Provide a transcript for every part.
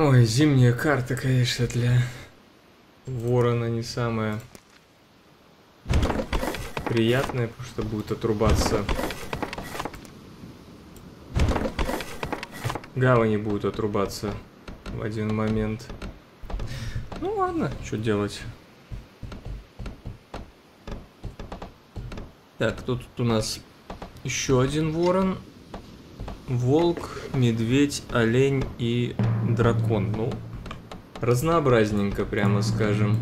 Ой, зимняя карта, конечно, для ворона не самая приятная, потому что будет отрубаться. Гавани будут отрубаться в один момент. Ну ладно, что делать. Так, кто тут у нас? Еще один ворон. Волк, медведь, олень и дракон. Ну, разнообразненько, прямо скажем.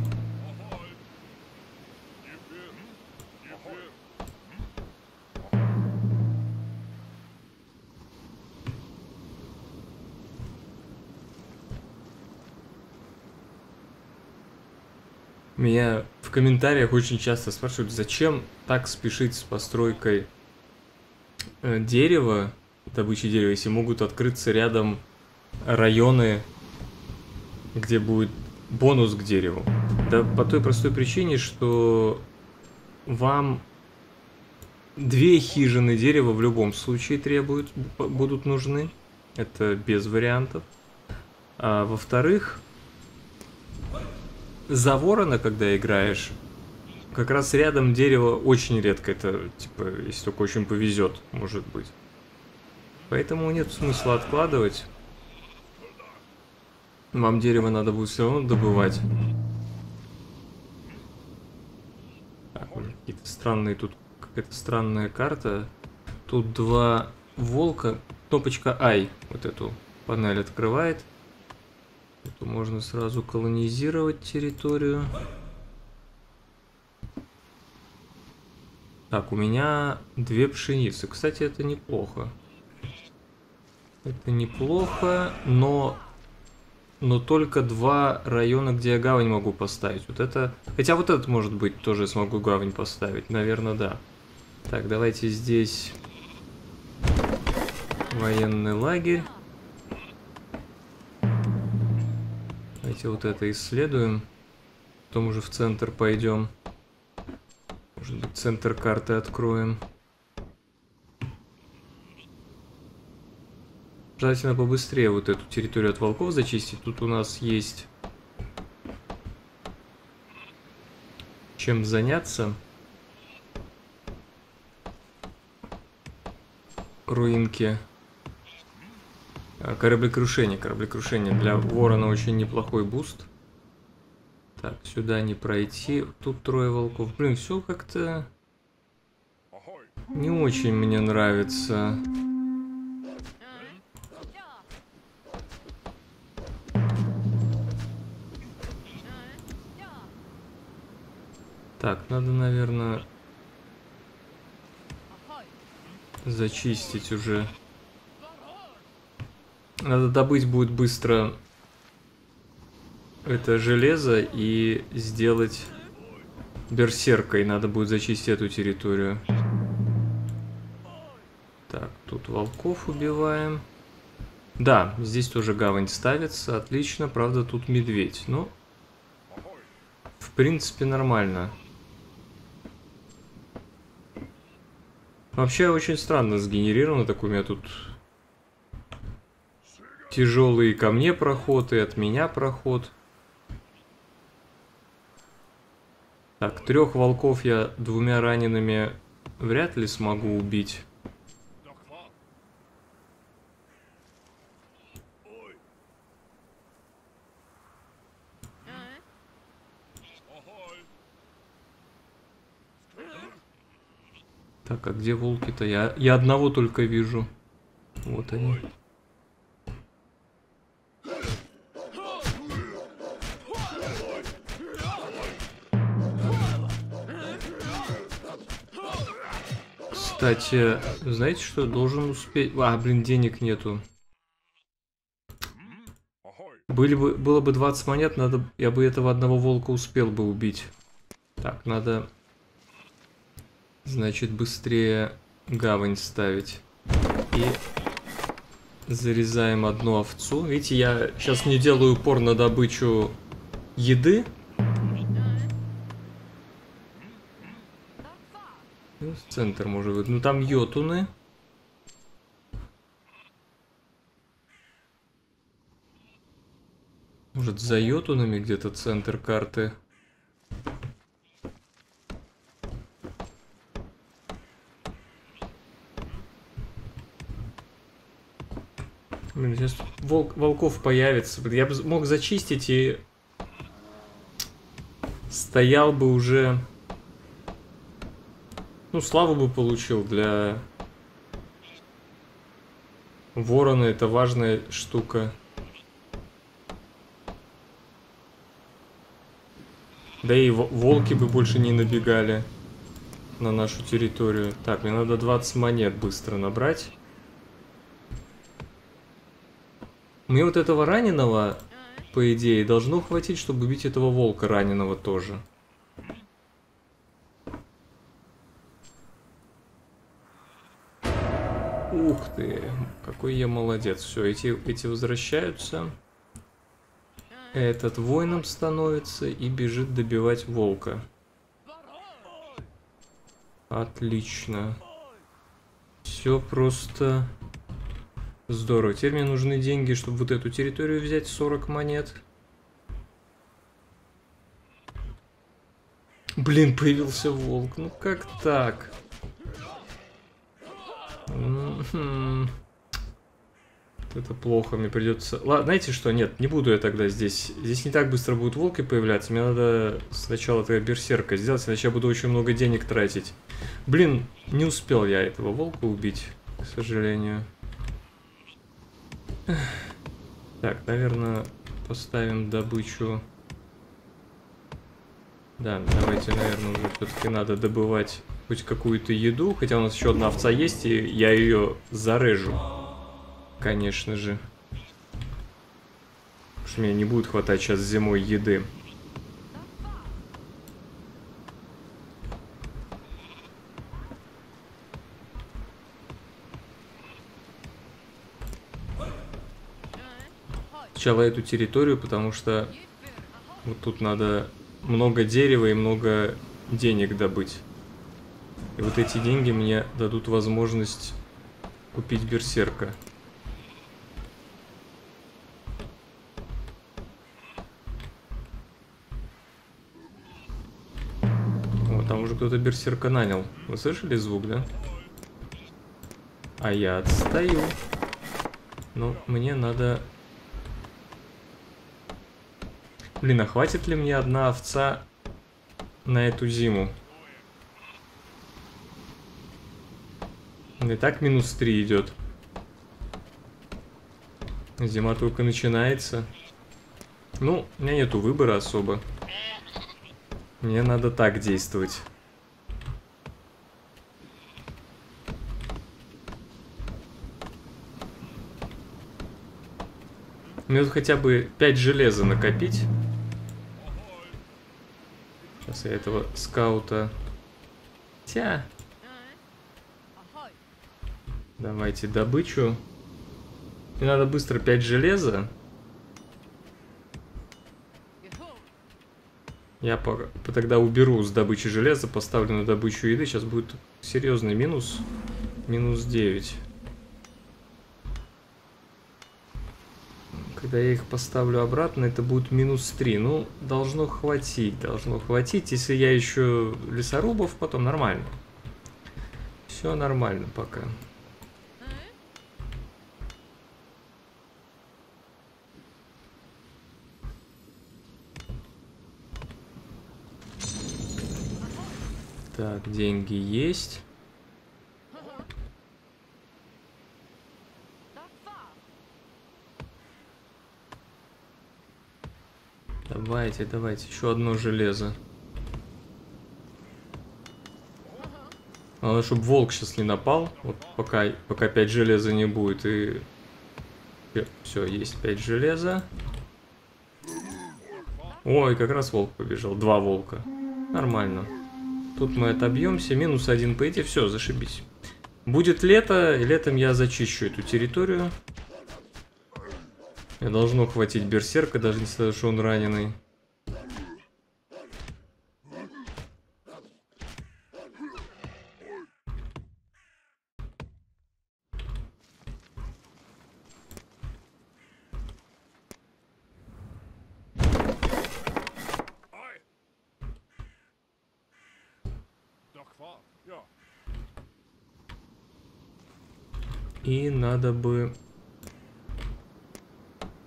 Меня в комментариях очень часто спрашивают, зачем так спешить с постройкой э, дерева, добычи дерева, если могут открыться рядом районы, где будет бонус к дереву. Да по той простой причине, что вам две хижины дерева в любом случае требуют, будут нужны. Это без вариантов. А во-вторых, за ворона, когда играешь, как раз рядом дерево очень редко. Это, типа, если только очень повезет, может быть. Поэтому нет смысла откладывать. Вам дерево надо будет все равно добывать. Так, какие-то странные тут какая-то странная карта. Тут два волка. Кнопочка I вот эту панель открывает. Это можно сразу колонизировать территорию. Так, у меня две пшеницы. Кстати, это неплохо. Это неплохо, но но только два района, где я гавань могу поставить. Вот это... Хотя вот этот, может быть, тоже смогу гавань поставить. Наверное, да. Так, давайте здесь военный лагерь. Давайте вот это исследуем. Потом уже в центр пойдем. Может быть, центр карты откроем. Желательно побыстрее вот эту территорию от волков зачистить. Тут у нас есть чем заняться. Руинки. А, кораблекрушение. Кораблекрушение. Для ворона очень неплохой буст. Так, сюда не пройти. Тут трое волков. Блин, все как-то не очень мне нравится. Так, надо, наверное, зачистить уже. Надо добыть будет быстро это железо и сделать берсеркой. Надо будет зачистить эту территорию. Так, тут волков убиваем. Да, здесь тоже гавань ставится. Отлично, правда, тут медведь. Ну, в принципе, нормально. Вообще очень странно сгенерировано, такой у меня тут тяжелый ко мне проход и от меня проход. Так, трех волков я двумя ранеными вряд ли смогу убить. Так, а где волки-то? Я, я одного только вижу. Вот они. Кстати, знаете что, должен успеть... А, блин, денег нету. Были бы, было бы 20 монет, надо, я бы этого одного волка успел бы убить. Так, надо Значит, быстрее гавань ставить. И зарезаем одну овцу. Видите, я сейчас не делаю упор на добычу еды. Ну, центр может быть. Ну там йотуны. Может, за йотунами где-то центр карты? Блин, сейчас волк, волков появится. Я бы мог зачистить и стоял бы уже... Ну, славу бы получил для... Ворона это важная штука. Да и волки бы больше не набегали на нашу территорию. Так, мне надо 20 монет быстро набрать. Мне вот этого раненого, по идее, должно хватить, чтобы убить этого волка раненого тоже. Ух ты, какой я молодец. Все, эти, эти возвращаются. Этот воином становится и бежит добивать волка. Отлично. Все просто Здорово. Теперь мне нужны деньги, чтобы вот эту территорию взять. 40 монет. Блин, появился волк. Ну как так? Это плохо, мне придется... Ладно, знаете что, нет, не буду я тогда здесь. Здесь не так быстро будут волки появляться. Мне надо сначала тогда берсерка сделать, иначе я буду очень много денег тратить. Блин, не успел я этого волка убить, к сожалению. Так, наверное, поставим добычу. Да, давайте, наверное, уже все-таки надо добывать хоть какую-то еду. Хотя у нас еще одна овца есть, и я ее зарежу. Конечно же. Потому что мне не будет хватать сейчас зимой еды. Сначала эту территорию, потому что вот тут надо много дерева и много денег добыть. И вот эти деньги мне дадут возможность купить берсерка. Вот, там уже кто-то берсерка нанял. Вы слышали звук, да? А я отстаю. Но мне надо Блин, а хватит ли мне одна овца на эту зиму? И так минус 3 идет. Зима только начинается. Ну, у меня нету выбора особо. Мне надо так действовать. Мне тут хотя бы 5 железа накопить. Сейчас я этого скаута... Тя. Давайте добычу. Мне надо быстро 5 железа. Я по, тогда уберу с добычи железа, поставлю на добычу еды. Сейчас будет серьезный минус. Минус 9. Когда я их поставлю обратно, это будет минус 3. Ну, должно хватить, должно хватить. Если я еще лесорубов, потом нормально. Все нормально пока. Так, деньги есть. Давайте, давайте, еще одно железо. Надо, чтобы волк сейчас не напал. Вот пока, пока 5 железа не будет. И все, есть 5 железа. Ой, как раз волк побежал. Два волка. Нормально. Тут мы отобьемся. Минус один по эти. Все, зашибись. Будет лето, и летом я зачищу эту территорию. Мне должно хватить берсерка, даже несмотря что он раненый. И надо бы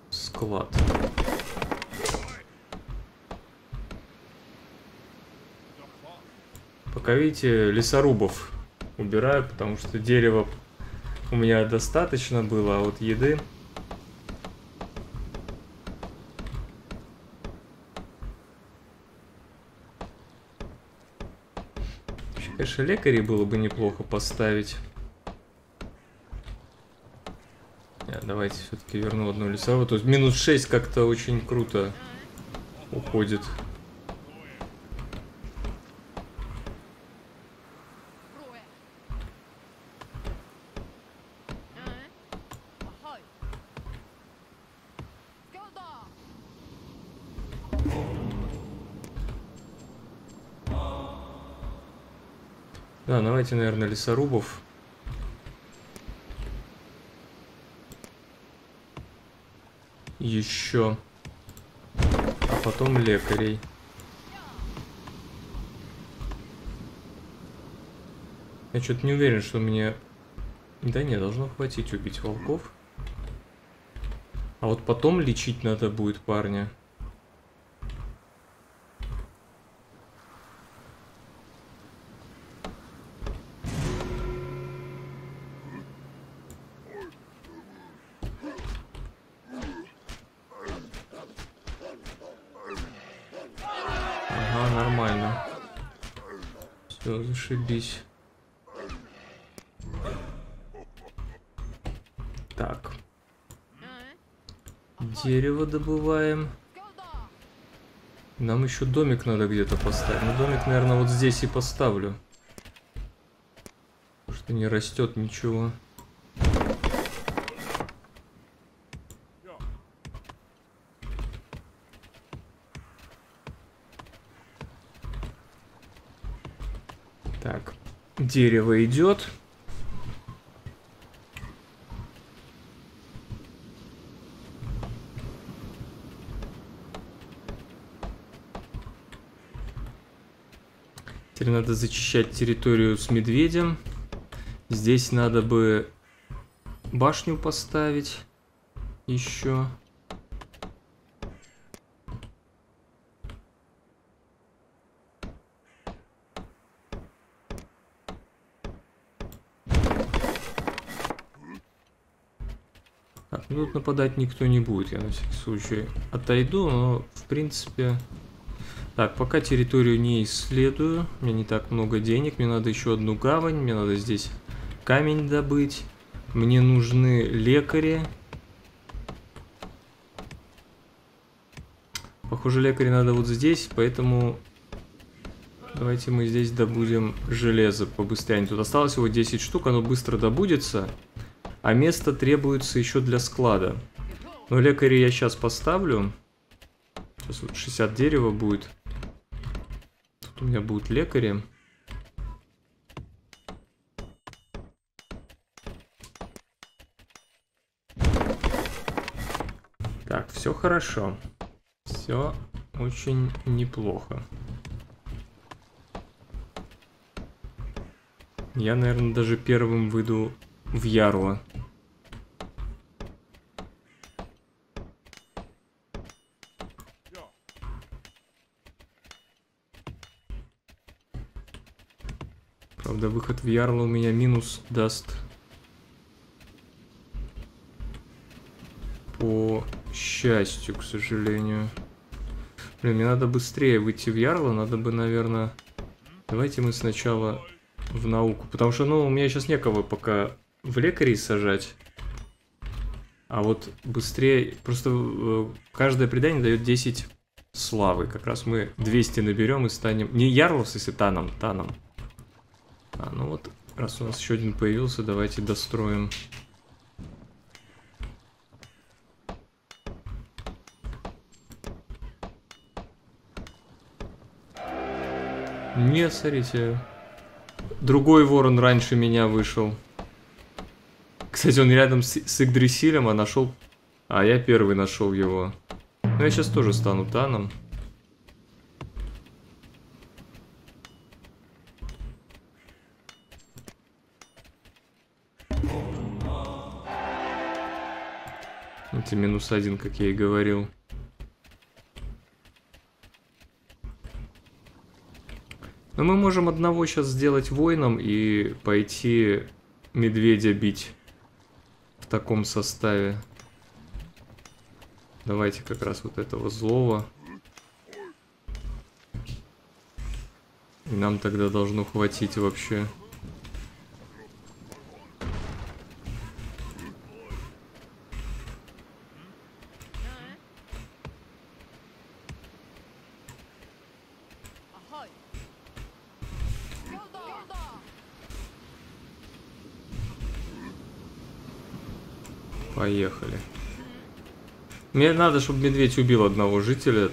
склад. Пока видите, лесорубов убираю, потому что дерева у меня достаточно было, а вот еды... Конечно, лекарей было бы неплохо поставить. Нет, давайте все-таки верну одну лесовую. То есть минус 6 как-то очень круто уходит. Да, давайте, наверное, лесорубов. Еще. А потом лекарей. Я что-то не уверен, что мне... Да не, должно хватить убить волков. А вот потом лечить надо будет парня. Добываем. Нам еще домик надо где-то поставить. Ну, домик, наверное, вот здесь и поставлю. Потому что не растет ничего. Дерево идет. Теперь надо зачищать территорию с медведем. Здесь надо бы башню поставить еще. тут нападать никто не будет. Я на всякий случай отойду, но в принципе... Так, пока территорию не исследую. У меня не так много денег. Мне надо еще одну гавань. Мне надо здесь камень добыть. Мне нужны лекари. Похоже, лекари надо вот здесь, поэтому давайте мы здесь добудем железо побыстрее. Тут осталось всего 10 штук, оно быстро добудется. А место требуется еще для склада. Но лекари я сейчас поставлю. Сейчас вот 60 дерева будет. У меня будут лекари. Так, все хорошо. Все очень неплохо. Я, наверное, даже первым выйду в Ярла. Правда, выход в Ярла у меня минус даст по счастью, к сожалению. Блин, мне надо быстрее выйти в Ярла, надо бы, наверное... Давайте мы сначала в науку, потому что, ну, у меня сейчас некого пока в лекарей сажать. А вот быстрее... Просто э, каждое предание дает 10 славы. Как раз мы 200 наберем и станем... Не Ярлос, если Таном, Таном. А, ну вот, раз у нас еще один появился, давайте достроим. Не, смотрите. Другой ворон раньше меня вышел. Кстати, он рядом с, с Игдрисилем, а нашел... А, я первый нашел его. Ну, я сейчас тоже стану Таном. Это минус один, как я и говорил. Но мы можем одного сейчас сделать воином и пойти медведя бить в таком составе. Давайте как раз вот этого злого. И нам тогда должно хватить вообще. Поехали. Мне надо, чтобы медведь убил одного жителя,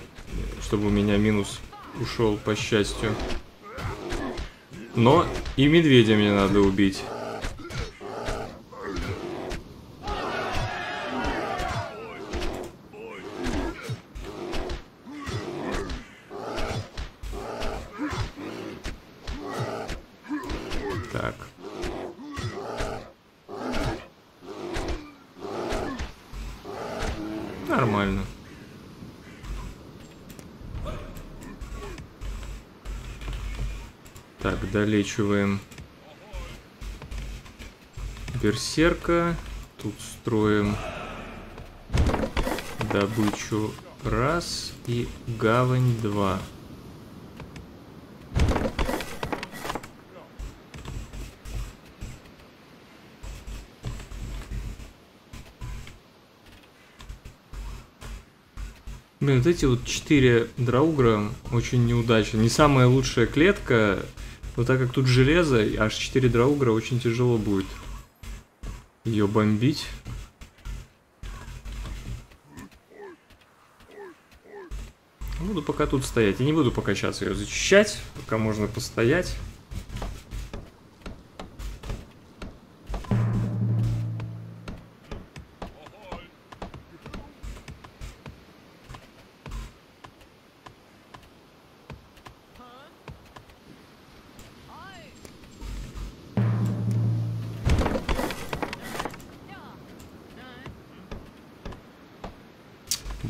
чтобы у меня минус ушел, по счастью. Но и медведя мне надо убить. Долечиваем берсерка. Тут строим добычу раз и гавань два. Блин, вот эти вот четыре драугра очень неудачно. Не самая лучшая клетка но так как тут железо, аж 4 драугра очень тяжело будет ее бомбить. Буду пока тут стоять. Я не буду пока сейчас ее зачищать. Пока можно постоять.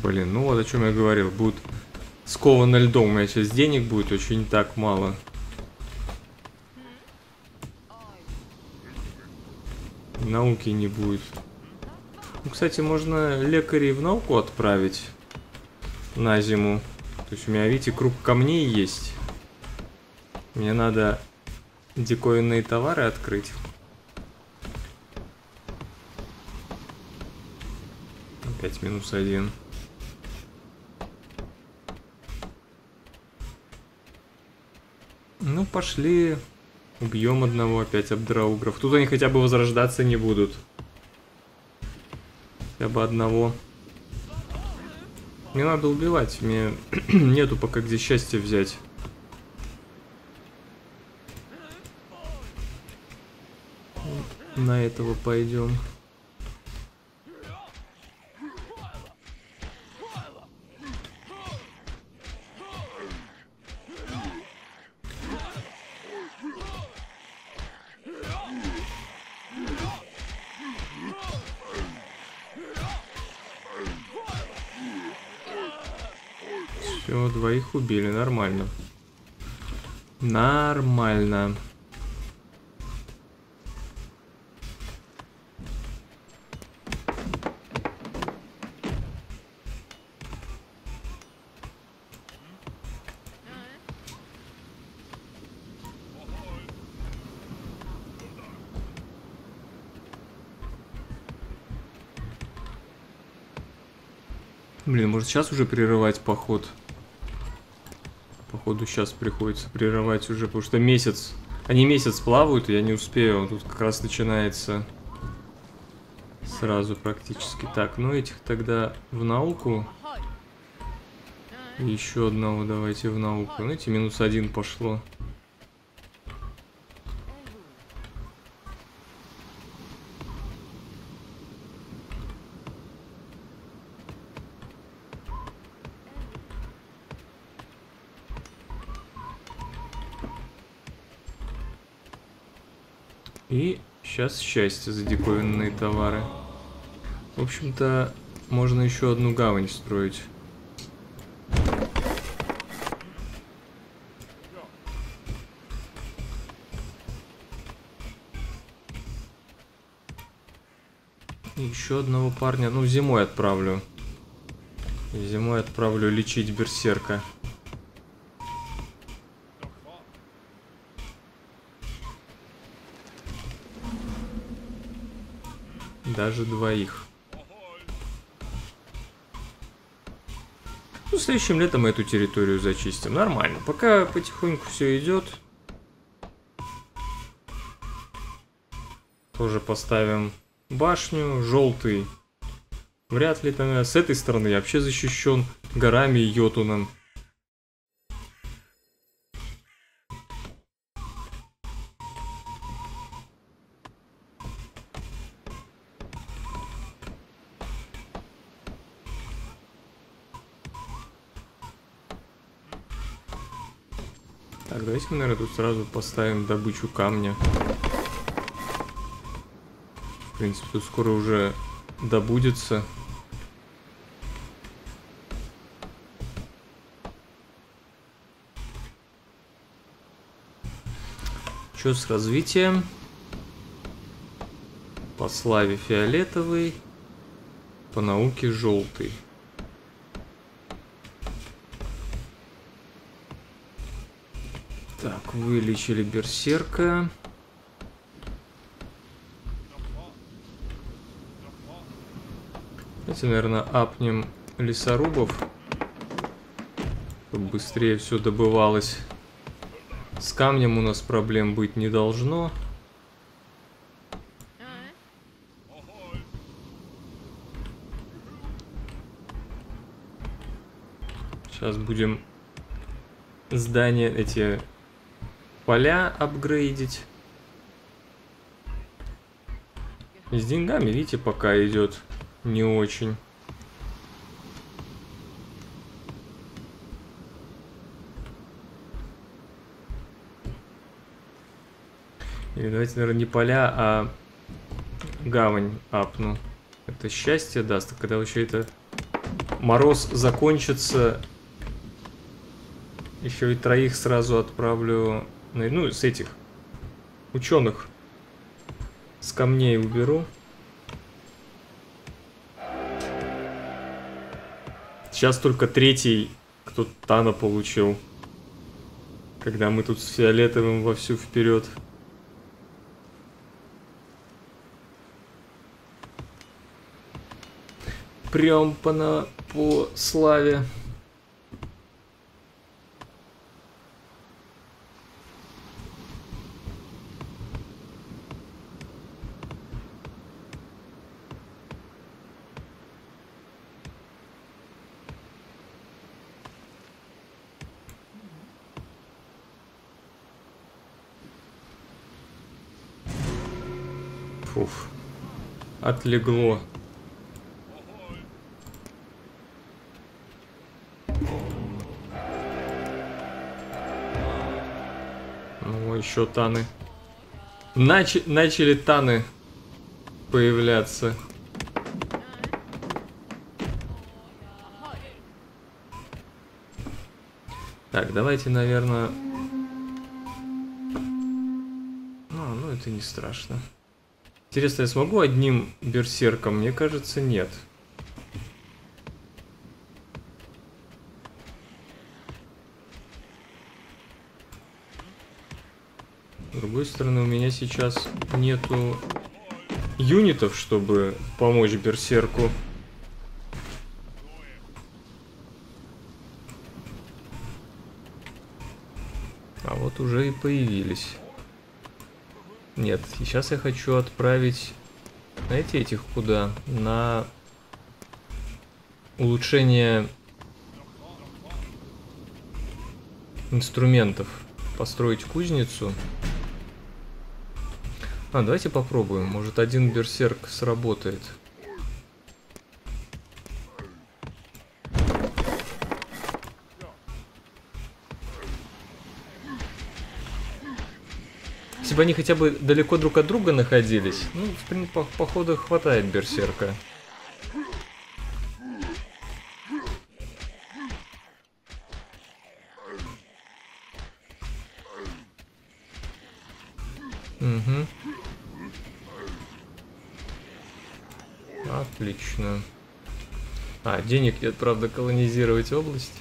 Блин, ну вот о чем я говорил. Будет сковано льдом. У меня сейчас денег будет очень так мало. Науки не будет. Ну, кстати, можно лекарей в науку отправить на зиму. То есть у меня, видите, круг камней есть. Мне надо диковинные товары открыть. Опять минус один. Ну, пошли. Убьем одного опять обдраугров. Тут они хотя бы возрождаться не будут. Хотя бы одного. Мне надо убивать. Мне нету пока где счастье взять. На этого пойдем. Убили, нормально. Нормально. Блин, может сейчас уже прерывать поход? Походу сейчас приходится прерывать уже, потому что месяц, они месяц плавают, и я не успею, тут как раз начинается сразу практически. Так, ну этих тогда в науку. еще одного давайте в науку. Знаете, минус один пошло. И сейчас счастье за диковинные товары. В общем-то, можно еще одну гавань строить. Еще одного парня. Ну, зимой отправлю. Зимой отправлю лечить берсерка. Даже двоих. Ну, следующим летом эту территорию зачистим. Нормально. Пока потихоньку все идет. Тоже поставим башню. Желтый. Вряд ли там... С этой стороны я вообще защищен горами и йотуном. Давайте наверное, тут сразу поставим добычу камня. В принципе, тут скоро уже добудется. Что с развитием? По славе фиолетовый, по науке желтый. Вылечили берсерка. Давайте, наверное, апнем лесорубов. Чтобы быстрее все добывалось. С камнем у нас проблем быть не должно. Сейчас будем здания, эти поля апгрейдить. с деньгами, видите, пока идет не очень. Или давайте, наверное, не поля, а гавань апну. Это счастье даст, когда еще это мороз закончится. Еще и троих сразу отправлю, ну, с этих ученых с камней уберу. Сейчас только третий, кто Тана получил. Когда мы тут с фиолетовым вовсю вперед. Прям по, на, по славе. Отлегло. Ну, еще таны. Нач начали таны появляться. Так, давайте, наверное... А, ну это не страшно. Интересно, я смогу одним берсерком? Мне кажется, нет. С другой стороны, у меня сейчас нету юнитов, чтобы помочь берсерку. А вот уже и появились. Нет, сейчас я хочу отправить, знаете, этих куда? На улучшение инструментов. Построить кузницу. А, давайте попробуем. Может, один берсерк сработает. бы они хотя бы далеко друг от друга находились, ну, в принципе, походу хватает берсерка. Угу. Отлично. А, денег нет, правда, колонизировать область.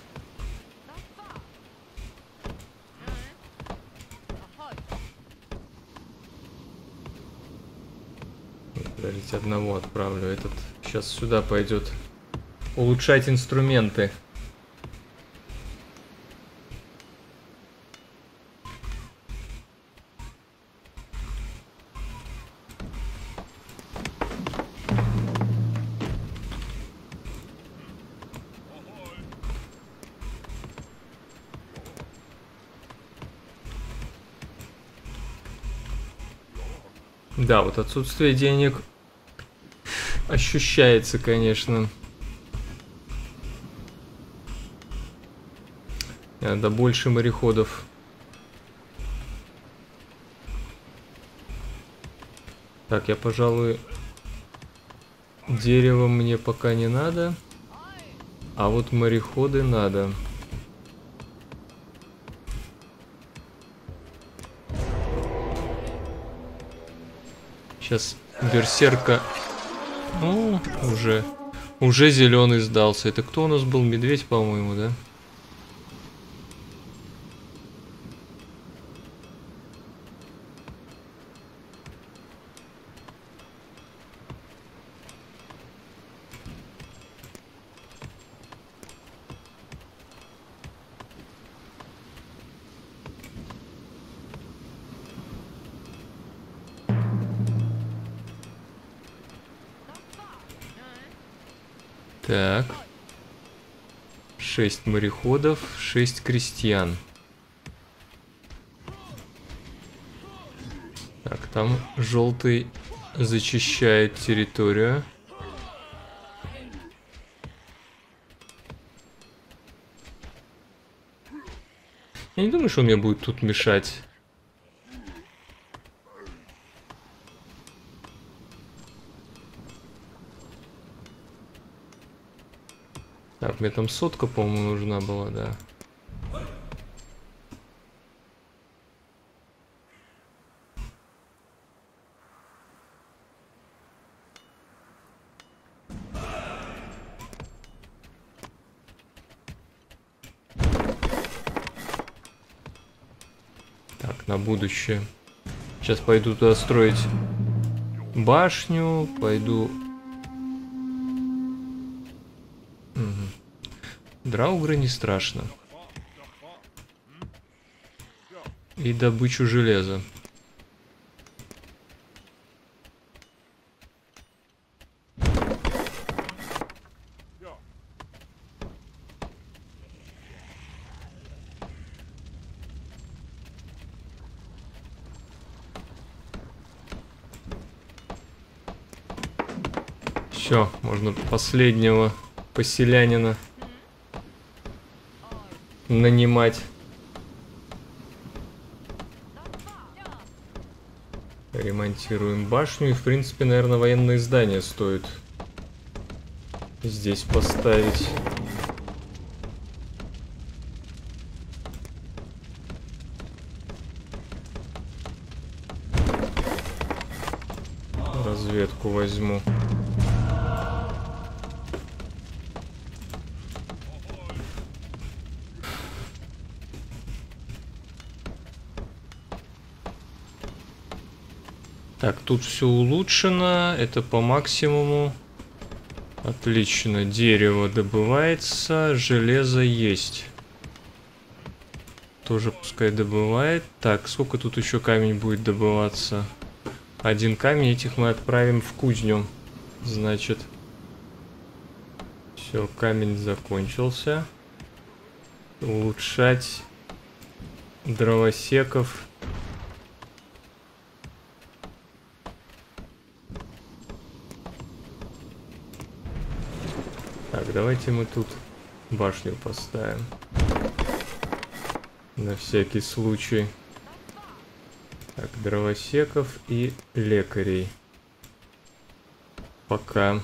Сейчас сюда пойдет улучшать инструменты. Да, вот отсутствие денег ощущается, конечно. Да больше мореходов. Так, я, пожалуй, дерево мне пока не надо. А вот мореходы надо. Сейчас берсерка... Ну, уже... Уже зеленый сдался. Это кто у нас был? Медведь, по-моему, да? Мореходов, шесть крестьян. Так, там желтый зачищает территорию. Я не думаю, что он мне будет тут мешать. Так, мне там сотка, по-моему, нужна была, да. Так, на будущее. Сейчас пойду туда строить башню, пойду Драугра не страшно. И добычу железа. Все, можно последнего поселянина нанимать. Ремонтируем башню. И, в принципе, наверное, военные здания стоит здесь поставить. Разведку возьму. Тут все улучшено. Это по максимуму. Отлично. Дерево добывается. Железо есть. Тоже пускай добывает. Так, сколько тут еще камень будет добываться? Один камень. Этих мы отправим в кузню. Значит. Все, камень закончился. Улучшать дровосеков давайте мы тут башню поставим. На всякий случай. Так, дровосеков и лекарей. Пока.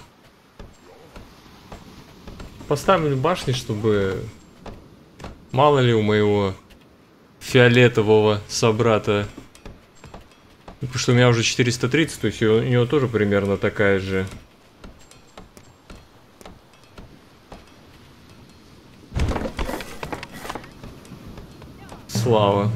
Поставлю башни, чтобы... Мало ли у моего фиолетового собрата Потому что у меня уже 430, то есть у него тоже примерно такая же. Слава.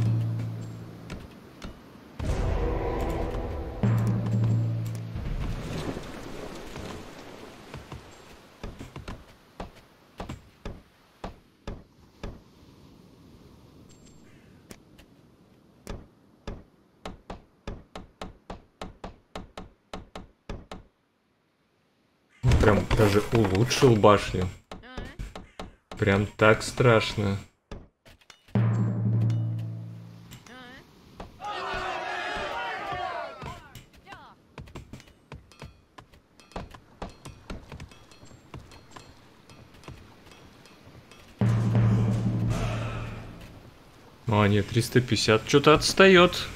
Прям даже улучшил башню. Прям так страшно. А, нет, 350. Что-то отстает.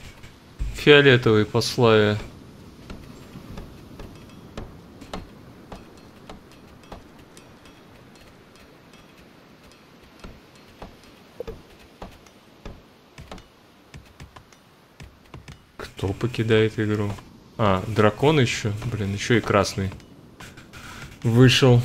Фиолетовый по. Кто покидает игру? А, дракон еще. Блин, еще и красный. Вышел.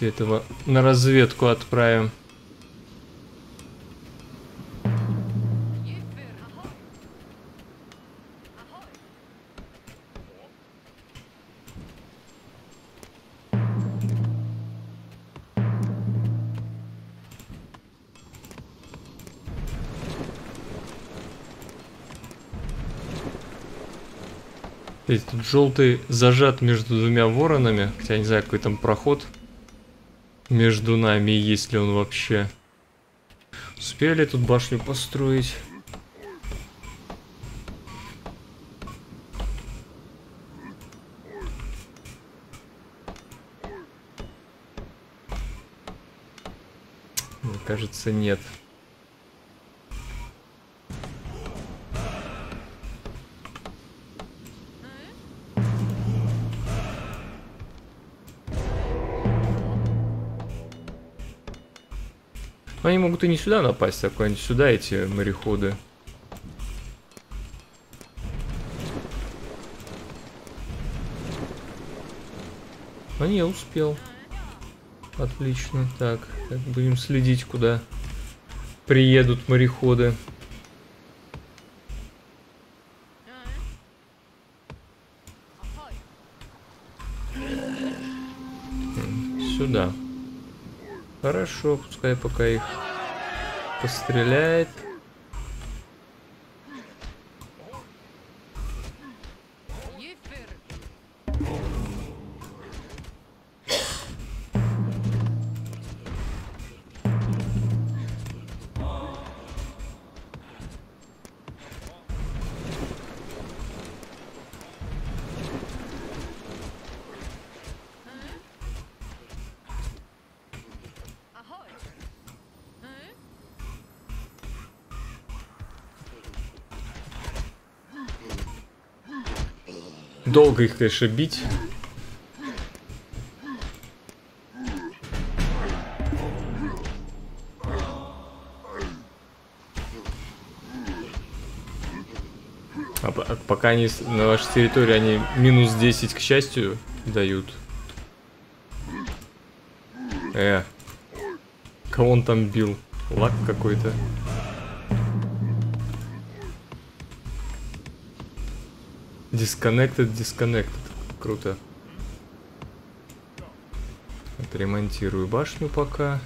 Давайте этого на разведку отправим. Здесь тут желтый зажат между двумя воронами, хотя не знаю, какой там проход между нами, есть ли он вообще. Успели тут башню построить? Кажется, нет. Они могут и не сюда напасть, а куда-нибудь сюда эти мореходы. А не, успел. Отлично. Так, так, будем следить, куда приедут мореходы. Хорошо, пускай пока их постреляет. Долго их, конечно, бить. А, а пока они на вашей территории, они минус 10 к счастью дают. Э. Кого он там бил? Лак какой-то. Disconnected, disconnected. Круто. Отремонтирую башню пока.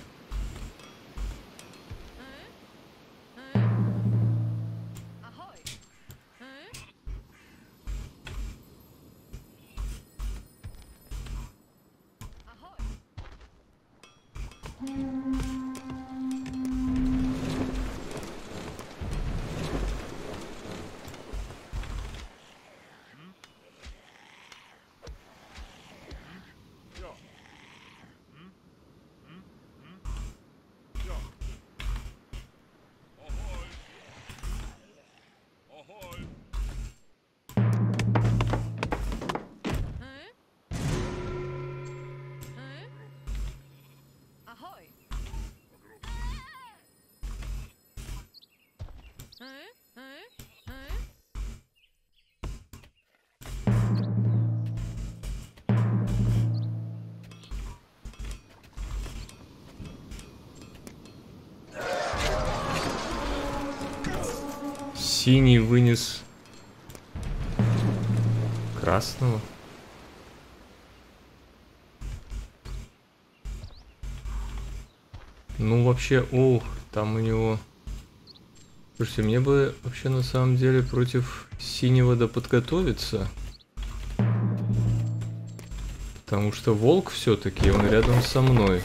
Синий вынес красного. Ну, вообще, ох, там у него... Слушайте, мне бы вообще на самом деле против синего да подготовиться. Потому что волк все-таки, он рядом со мной.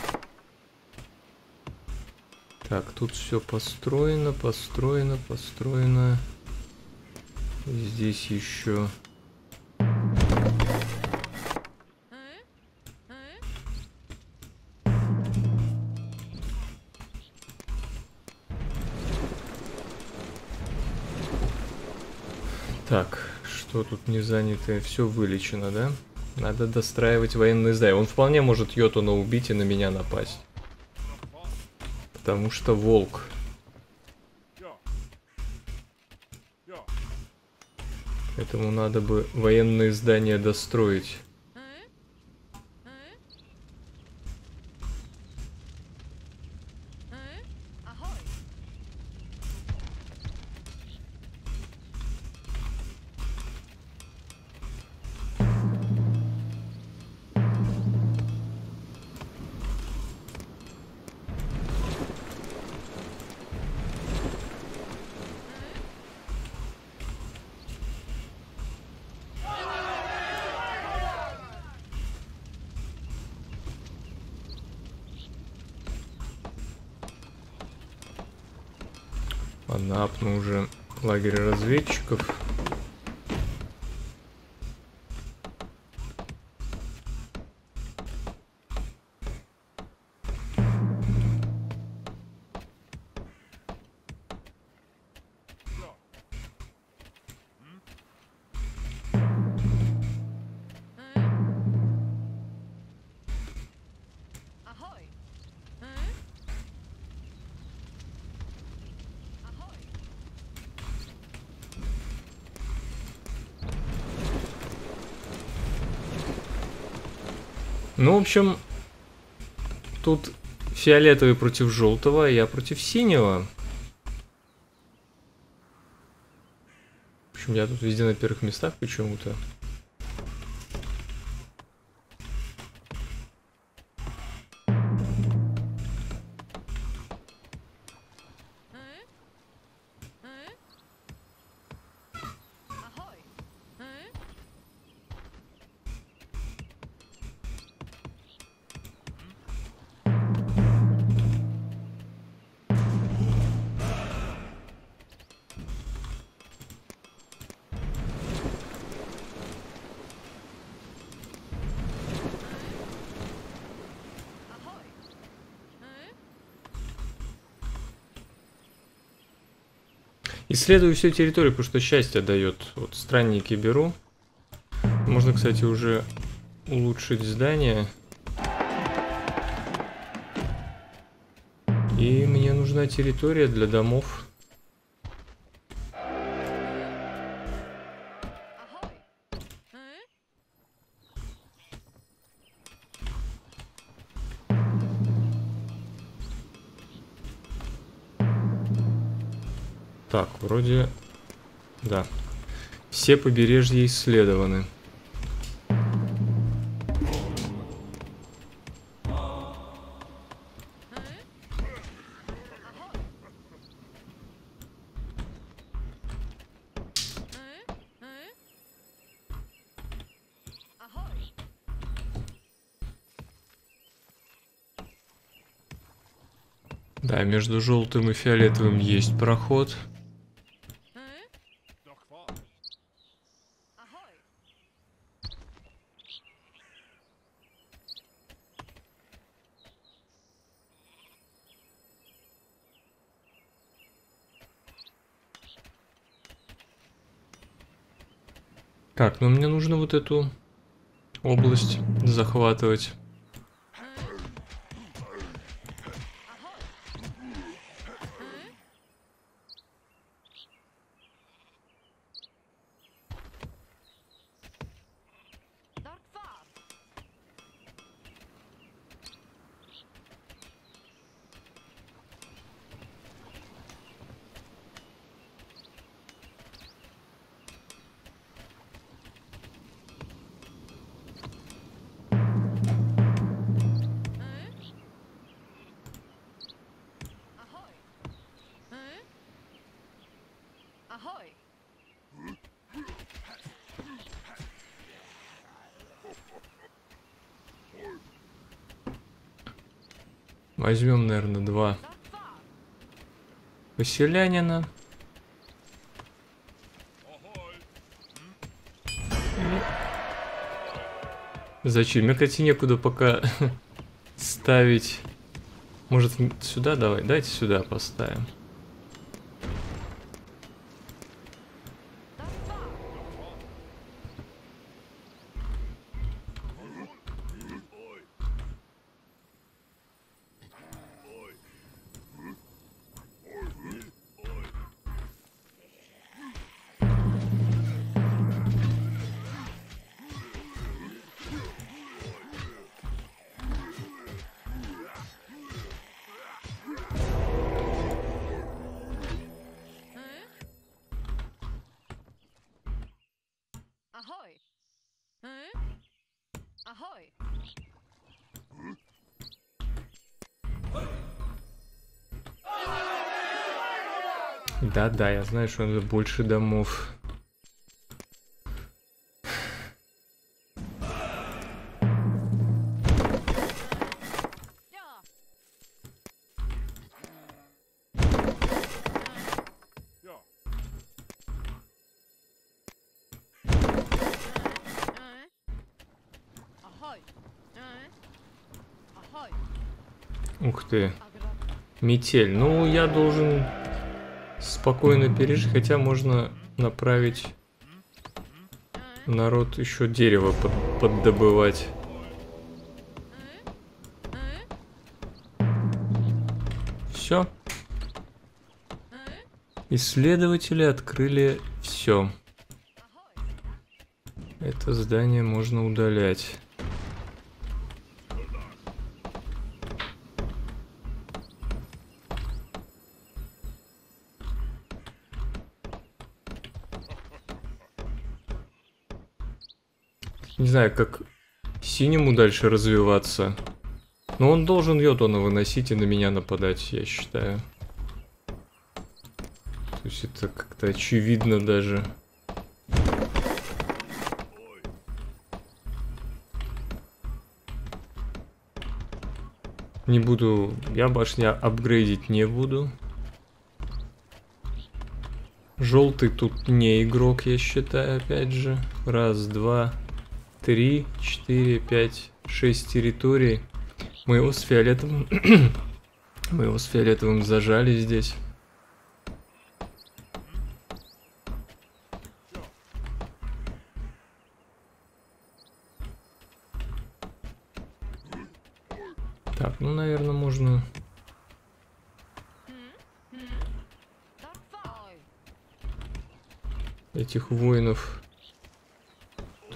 Так, тут все построено, построено, построено. Здесь еще... Так, что тут не занято? Все вылечено, да? Надо достраивать военные здания. Он вполне может Йотуна убить и на меня напасть. Потому что волк. Поэтому надо бы военные здания достроить. Ладно, апну уже лагерь разведчиков. Ну, в общем, тут фиолетовый против желтого, а я против синего. В общем, я тут везде на первых местах почему-то. Исследую всю территорию, потому что счастье дает. Вот странники беру. Можно, кстати, уже улучшить здание. И мне нужна территория для домов. Вроде... Да. Все побережья исследованы. Да, между желтым и фиолетовым есть проход. Так, ну мне нужно вот эту область захватывать. Поселянина. Зачем? Мне, кстати, некуда пока ставить. Может, сюда давай? Давайте сюда поставим. Ahoy! Да-да, я знаю, что надо больше домов. Ты. Метель. Ну, я должен спокойно пережить, хотя можно направить народ еще дерево под, поддобывать. Все. Исследователи открыли все. Это здание можно удалять. Знаю, как синему дальше развиваться. Но он должен Йотуна выносить и на меня нападать, я считаю. То есть это как-то очевидно даже. Не буду... Я башня апгрейдить не буду. Желтый тут не игрок, я считаю, опять же. Раз, два, три, четыре, пять, шесть территорий. Мы его с фиолетовым... Мы его с фиолетовым зажали здесь. Так, ну, наверное, можно... Этих воинов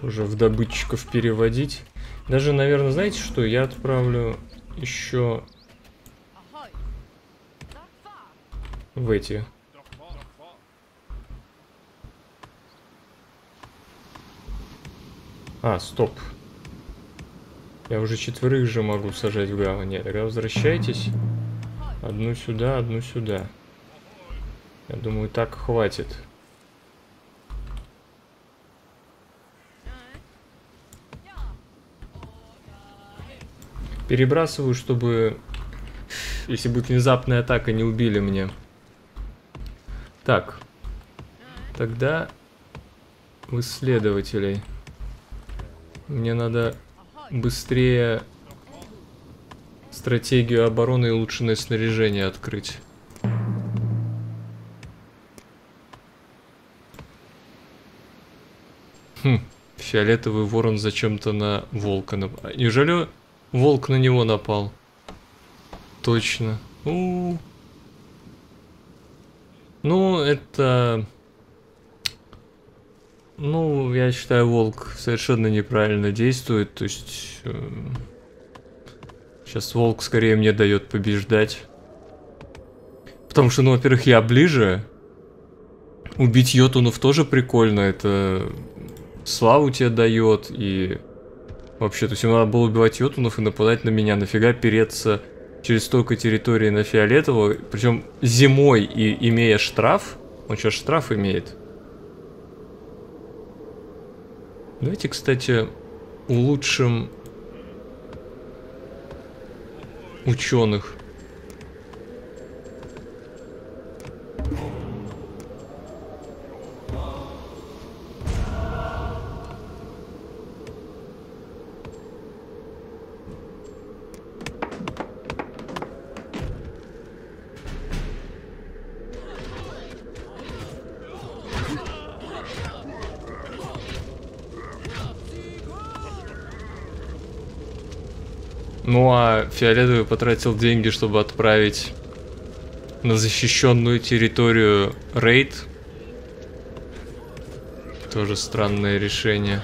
тоже в добытчиков переводить. Даже, наверное, знаете что? Я отправлю еще в эти. А, стоп. Я уже четверых же могу сажать в гавани. Тогда возвращайтесь. Одну сюда, одну сюда. Я думаю, так хватит. Перебрасываю, чтобы, если будет внезапная атака, не убили мне. Так. Тогда в исследователей. Мне надо быстрее стратегию обороны и улучшенное снаряжение открыть. Хм, фиолетовый ворон зачем-то на волка напал. Неужели волк на него напал? Точно. У Ну, это... Ну, я считаю, волк совершенно неправильно действует. То есть... сейчас волк скорее мне дает побеждать. Потому что, ну, во-первых, я ближе. Убить йотунов тоже прикольно. Это славу тебе дает. И вообще, то есть ему надо было убивать йотунов и нападать на меня. Нафига переться через столько территории на фиолетового. Причем зимой и имея штраф Он сейчас штраф имеет. Давайте, кстати, улучшим ученых. Ну а Фиолетовый потратил деньги, чтобы отправить на защищенную территорию рейд. Тоже странное решение.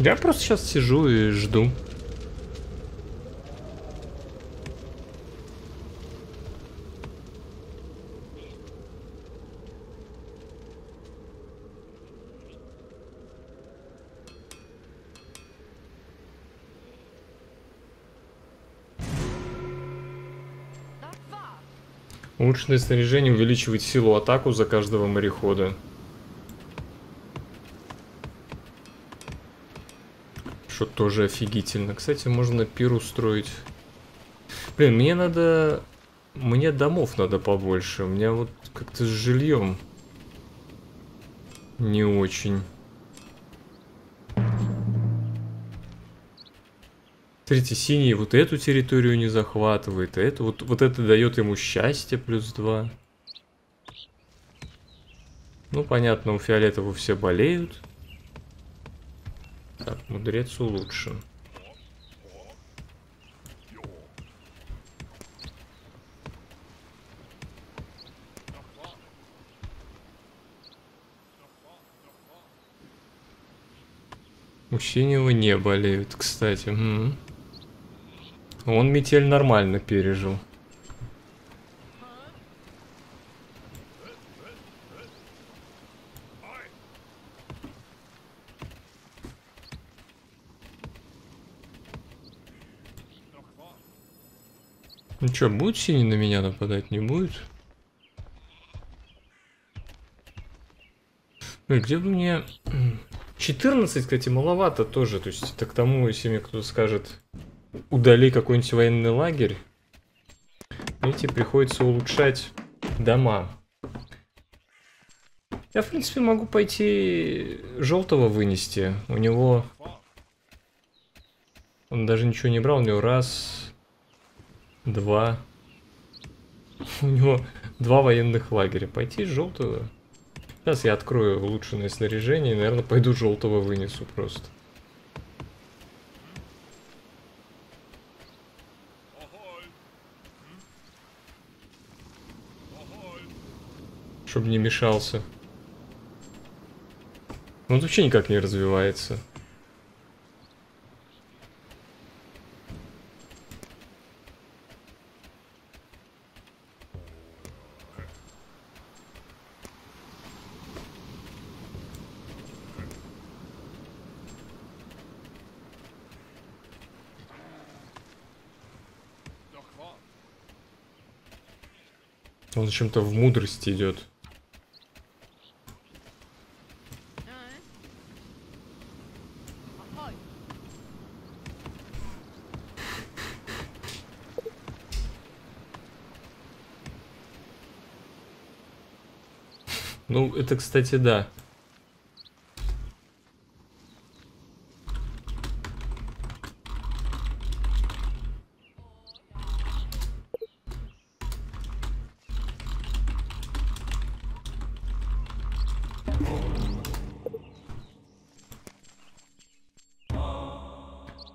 Я просто сейчас сижу и жду. Улучшенное снаряжение увеличивает силу атаку за каждого морехода. Что тоже офигительно. Кстати, можно пир устроить. Блин, мне надо... Мне домов надо побольше. У меня вот как-то с жильем не очень. Смотрите, синий вот эту территорию не захватывает, а это вот, вот это дает ему счастье плюс два. Ну, понятно, у фиолетового все болеют. Так, мудрец улучшен. У синего не болеют, кстати. М. Он метель нормально пережил. Ну что, будет синий на меня нападать? Не будет? Ну и где бы мне... 14, кстати, маловато тоже. То есть это к тому, если мне кто-то скажет, удали какой-нибудь военный лагерь, видите, приходится улучшать дома. Я, в принципе, могу пойти желтого вынести. У него... Он даже ничего не брал, у него раз, два... У него два военных лагеря. Пойти желтого... Сейчас я открою улучшенное снаряжение и, наверное, пойду желтого вынесу просто. Чтобы не мешался. Ну, Он вообще никак не развивается. Он зачем-то в мудрость идет. Ну, это, кстати, да.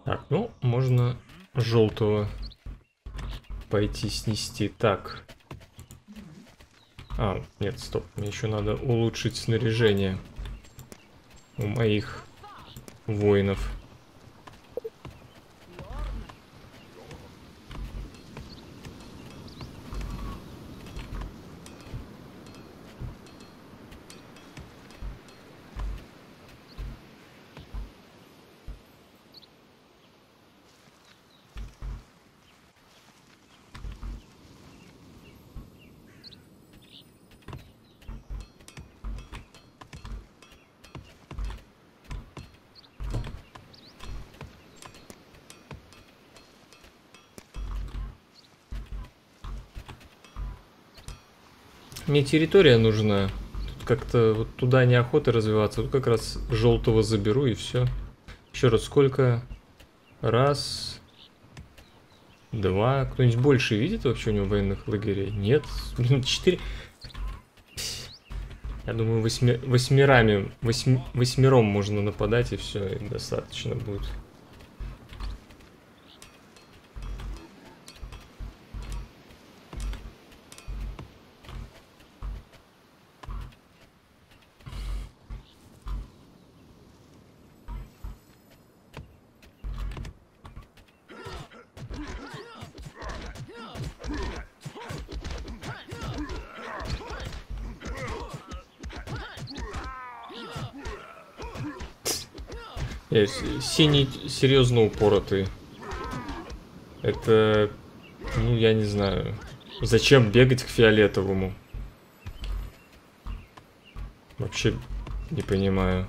Так, ну, можно желтого пойти снести. Так. А, нет, стоп. Мне еще надо улучшить снаряжение у моих воинов. Мне территория нужна. Тут как-то вот туда неохота развиваться. Тут как раз желтого заберу и все. Еще раз, сколько? Раз. Два. Кто-нибудь больше видит вообще у него военных лагерей? Нет. Блин, четыре. Я думаю, восьми... восьмерами, восьми... восьмером можно нападать и все, и достаточно будет. С- синий серьезно упоротый. Это, ну я не знаю, зачем бегать к фиолетовому? Вообще не понимаю.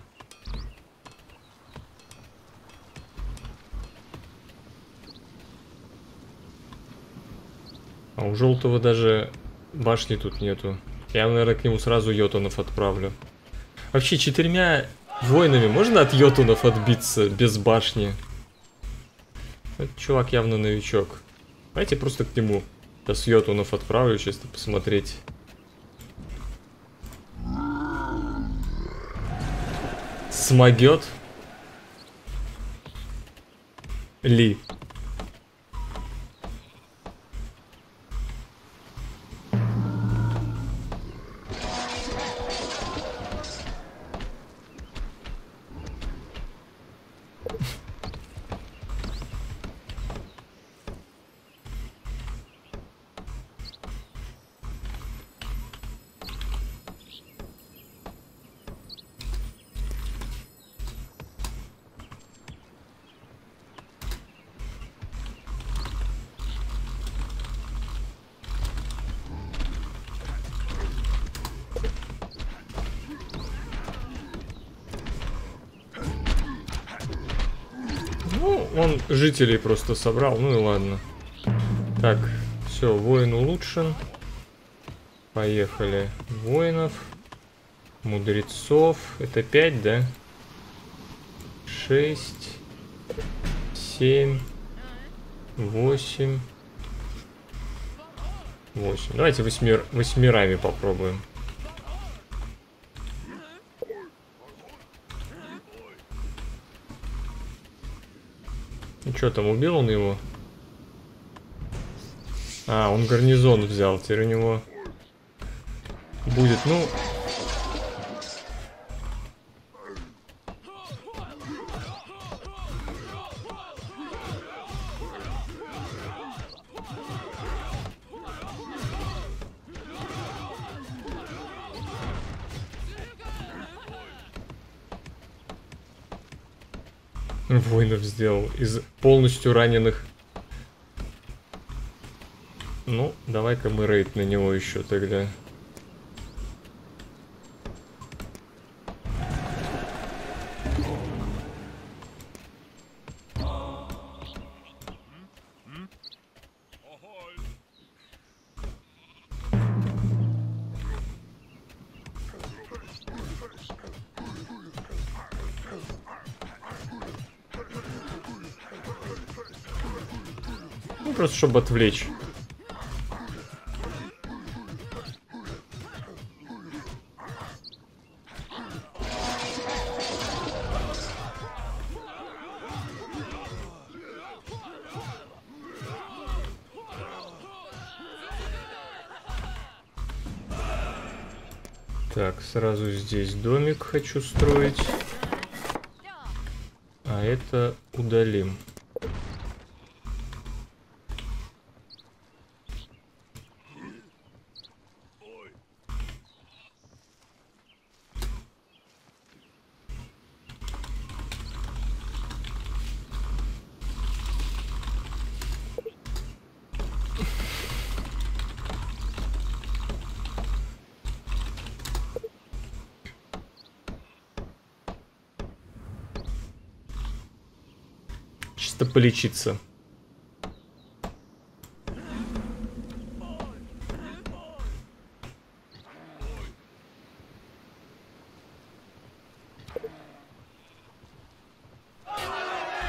А у желтого даже башни тут нету. Я, наверное, к нему сразу йотунов отправлю. Вообще, четырьмя воинами можно от йотунов отбиться без башни? Этот чувак явно новичок. Давайте просто к нему сейчас йотунов отправлю, чисто посмотреть. Смогет? Ли. Жителей просто собрал, ну и ладно. Так, все, воин улучшен. Поехали. Воинов. Мудрецов. Это 5, да? 6. 7. 8. 8. Давайте восьмер... восьмерами попробуем. Что там, убил он его? А, он гарнизон взял, теперь у него будет, ну... Воинов сделал из полностью раненых. Ну, давай-ка мы рейд на него еще тогда. Просто чтобы отвлечь. Так, сразу здесь домик хочу строить. А это удалим. полечиться.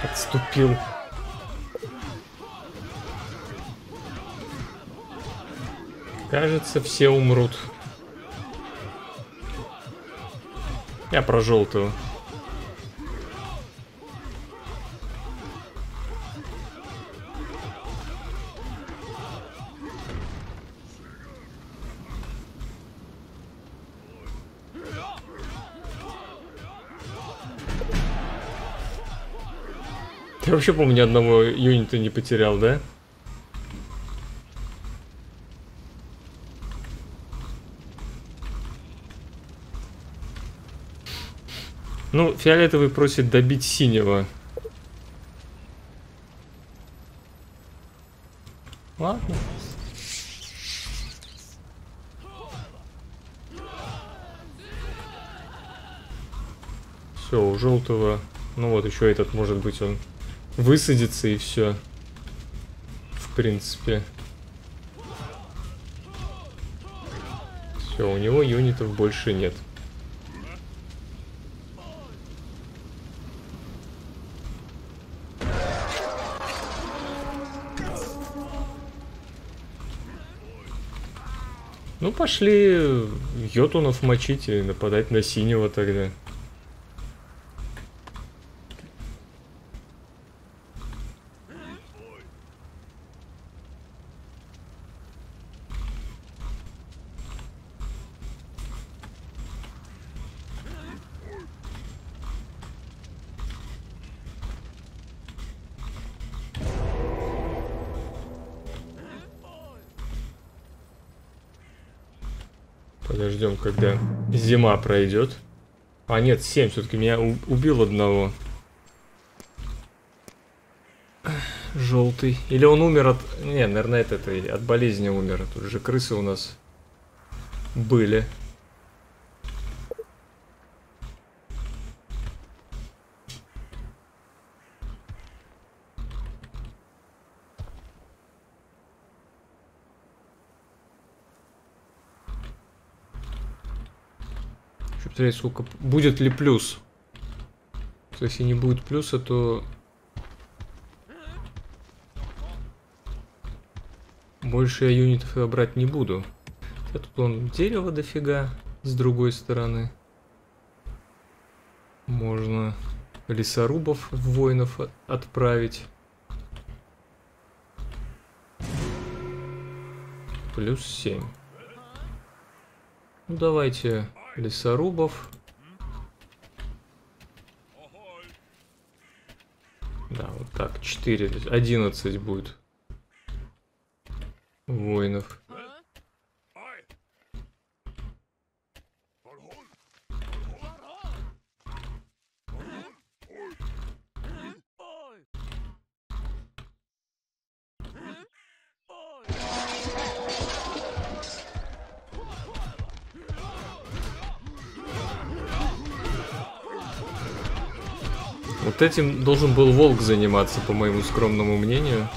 Отступил. Кажется, все умрут. Я про желтую. Вообще, помню, ни одного юнита не потерял, да? Ну, фиолетовый просит добить синего. Ладно. Все, у желтого. Ну вот, еще этот, может быть, он высадится и все. В принципе. Все, у него юнитов больше нет. Ну, пошли йотунов мочить и нападать на синего тогда. Подождем, когда зима пройдет. А нет, 7 все-таки меня убил одного. Желтый. Или он умер от... Не, наверное, это, это от болезни умер. Тут же крысы у нас были. Посмотреть, сколько... Будет ли плюс. Если не будет плюса, то... Больше я юнитов я брать не буду. А тут он дерево дофига с другой стороны. Можно лесорубов в воинов отправить. Плюс 7. Ну давайте лесорубов. Да, вот так, 4, 11 будет воинов. Вот этим должен был волк заниматься, по моему скромному мнению.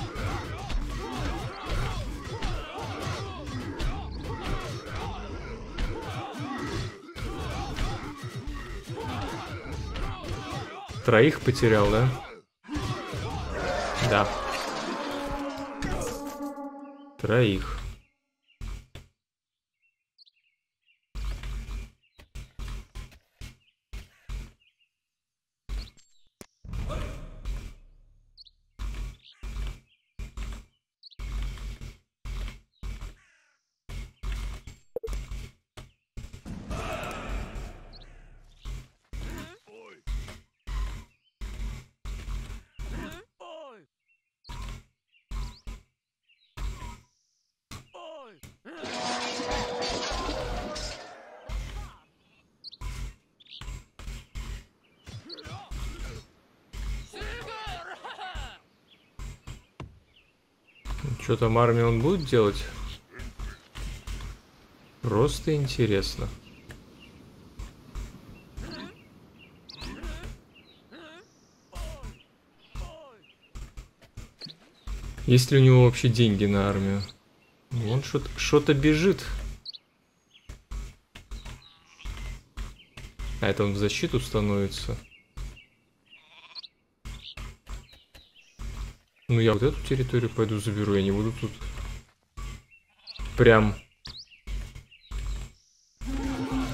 Троих потерял, да? Да. Троих. Что там армию он будет делать? Просто интересно. Есть ли у него вообще деньги на армию? Он что-то бежит. А это он в защиту становится. Ну я вот эту территорию пойду заберу, я не буду тут прям...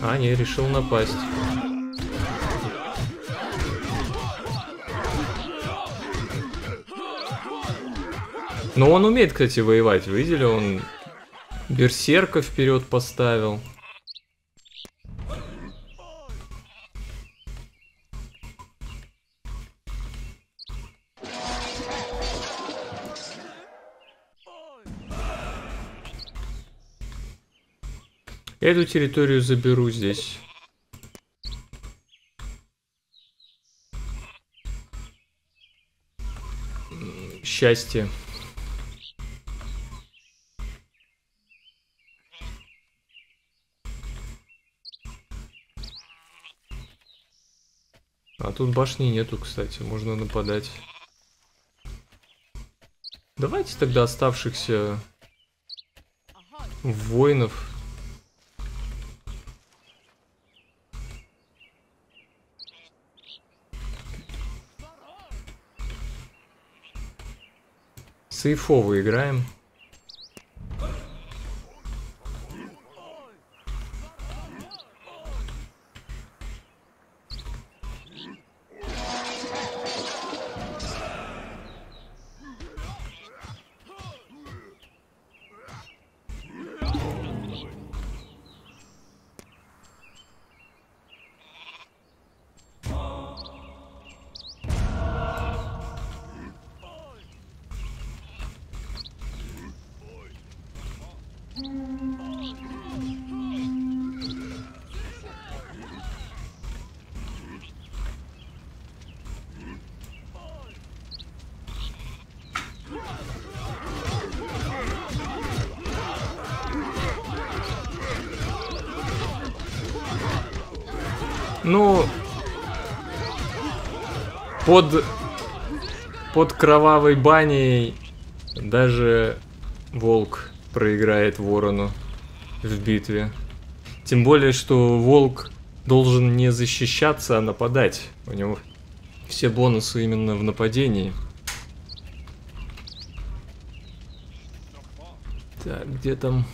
А, не, решил напасть. Но он умеет, кстати, воевать. Видели, он берсерка вперед поставил. Эту территорию заберу здесь. Счастье. А тут башни нету, кстати, можно нападать. Давайте тогда оставшихся воинов Сейфово играем. Под под кровавой баней даже волк проиграет ворону в битве. Тем более, что волк должен не защищаться, а нападать. У него все бонусы именно в нападении. Так, где там?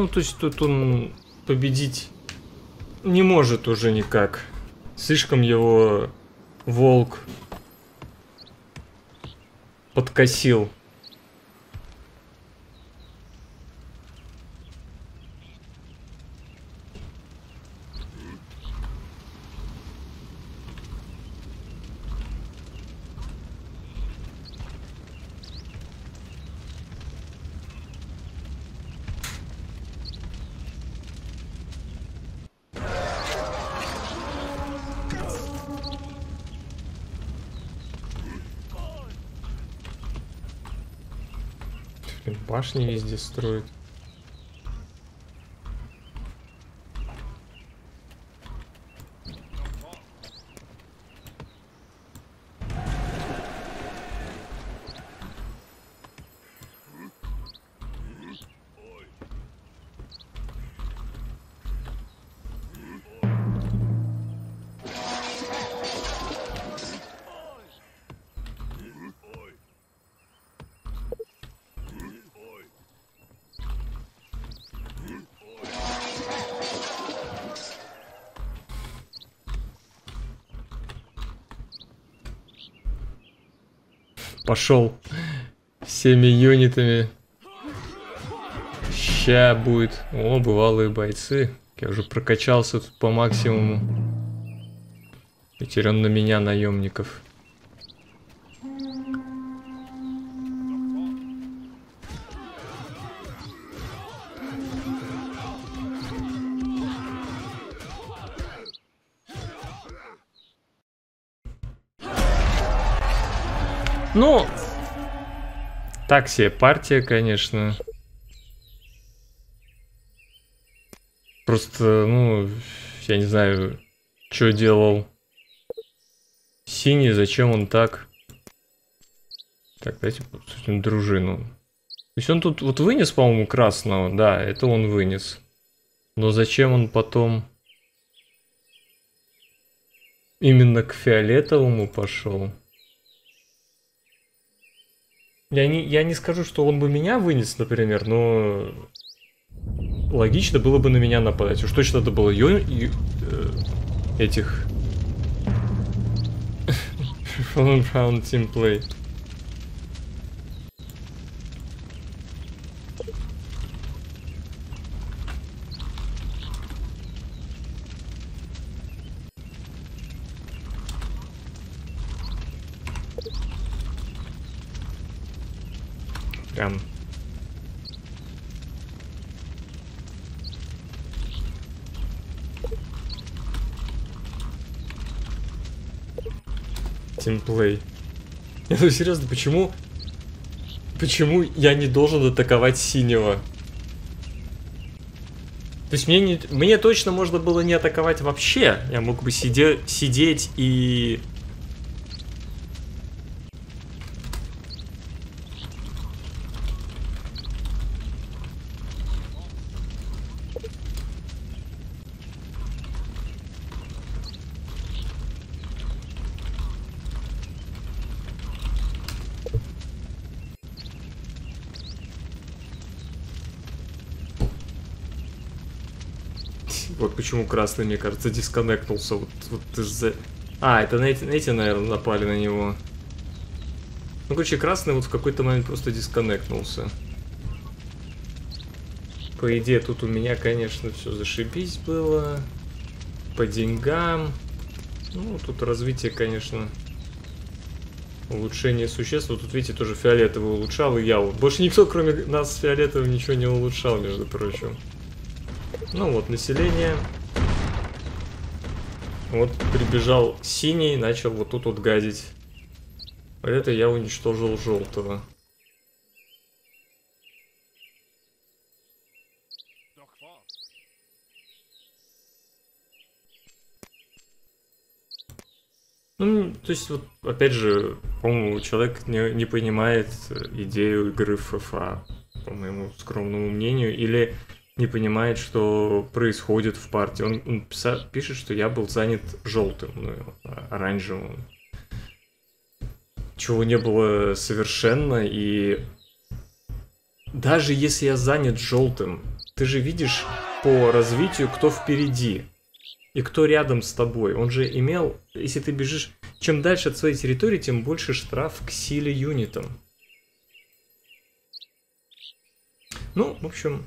Ну, то есть тут он победить не может уже никак. Слишком его волк подкосил. Блин, Башни везде строят. Пошел всеми юнитами. Ща будет. О, бывалые бойцы. Я уже прокачался тут по максимуму. И на меня наемников. Ну, так себе партия, конечно. Просто, ну, я не знаю, что делал синий, зачем он так. Так, давайте посмотрим дружину. То есть он тут вот вынес, по-моему, красного. Да, это он вынес. Но зачем он потом именно к фиолетовому пошел? Я не, я не скажу, что он бы меня вынес, например, но логично было бы на меня нападать. Уж точно это было ё, ё, э, этих Fallen Round Team Play. Прям. Тимплей. Ну серьезно, почему... Почему я не должен атаковать синего? То есть мне, не, мне точно можно было не атаковать вообще. Я мог бы сиде, сидеть и Вот почему красный, мне кажется, дисконнектнулся. Вот, вот из-за... А, это на эти, на эти, наверное, напали на него. Ну, короче, красный вот в какой-то момент просто дисконнектнулся. По идее, тут у меня, конечно, все зашибись было. По деньгам. Ну, тут развитие, конечно, улучшение существ. Вот тут, видите, тоже фиолетовый улучшал, и я. Больше никто, кроме нас, фиолетовый, ничего не улучшал, между прочим. Ну вот, население. Вот прибежал синий, начал вот тут вот гадить. Это я уничтожил желтого. Ну, то есть, вот, опять же, по-моему, человек не, не понимает идею игры в ФФА, по моему скромному мнению, или не понимает, что происходит в партии. Он, он писа, пишет, что я был занят желтым, ну, оранжевым. Чего не было совершенно, и даже если я занят желтым, ты же видишь по развитию, кто впереди и кто рядом с тобой. Он же имел, если ты бежишь, чем дальше от своей территории, тем больше штраф к силе юнитам. Ну, в общем,